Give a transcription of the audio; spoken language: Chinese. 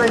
Bây.